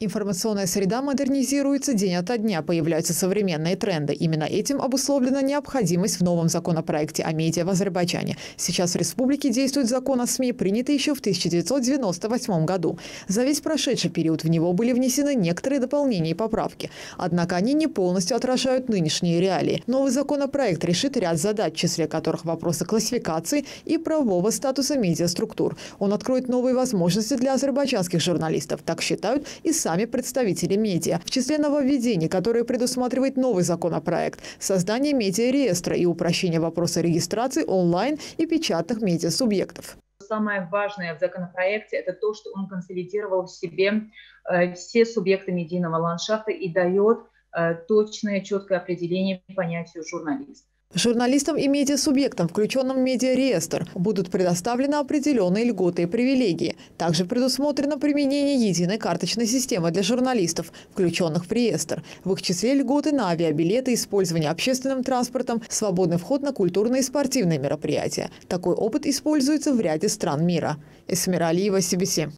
Информационная среда модернизируется день ото дня, появляются современные тренды. Именно этим обусловлена необходимость в новом законопроекте о медиа в Азербайджане. Сейчас в республике действует закон о СМИ, принятый еще в 1998 году. За весь прошедший период в него были внесены некоторые дополнения и поправки. Однако они не полностью отражают нынешние реалии. Новый законопроект решит ряд задач, в числе которых вопросы классификации и правового статуса медиаструктур. Он откроет новые возможности для азербайджанских журналистов, так считают и сами сами представители медиа. В числе нововведений, которые предусматривает новый законопроект, создание медиареестра и упрощение вопроса регистрации онлайн и печатных медиасубъектов самое важное в законопроекте – это то, что он консолидировал в себе э, все субъекты медийного ландшафта и дает э, точное, четкое определение понятию журналист. Журналистам и медиасубъектам, включенным в медиареестр, будут предоставлены определенные льготы и привилегии. Также предусмотрено применение единой карточной системы для журналистов, включенных в реестр. В их числе льготы на авиабилеты, использование общественным транспортом, свободный вход на культурные и спортивные мероприятия. Такой опыт используется в ряде стран мира. Эсмира Алиева, CBC.